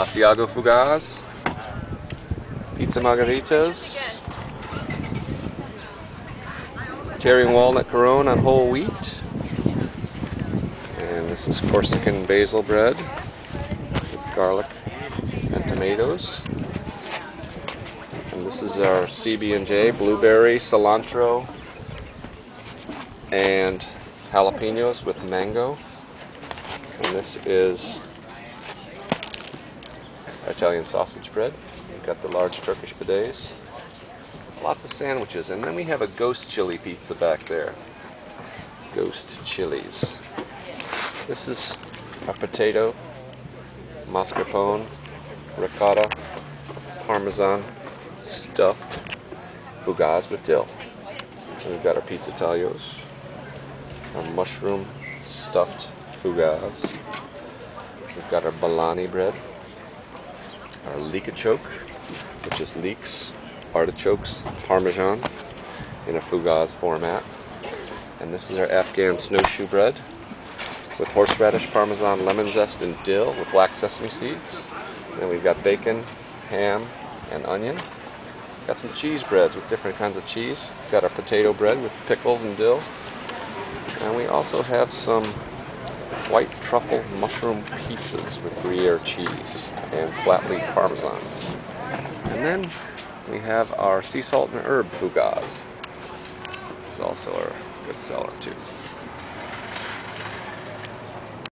Asiago Fougasse, Pizza Margheritas, Cherry and Walnut Couronne on whole wheat, and this is Corsican basil bread with garlic and tomatoes. And this is our CB&J, blueberry, cilantro, and jalapenos with mango. And this is Italian sausage bread. We've got the large Turkish pides. Lots of sandwiches. And then we have a ghost chili pizza back there. Ghost chilies. This is a potato, mascarpone, ricotta, parmesan, stuffed fougasse with dill. And we've got our pizza taglios, our mushroom stuffed fougasse. We've got our balani bread, our leekachoke, which is leeks, artichokes, parmesan in a fougasse format. And this is our Afghan snowshoe bread with horseradish, parmesan, lemon zest, and dill with black sesame seeds. And we've got bacon, ham, and onion. Got some cheese breads with different kinds of cheese. Got our potato bread with pickles and dill. And we also have some white truffle mushroom pizzas with Gruyere cheese and flat leaf parmesan. And then we have our sea salt and herb fougasse. It's also a good seller too.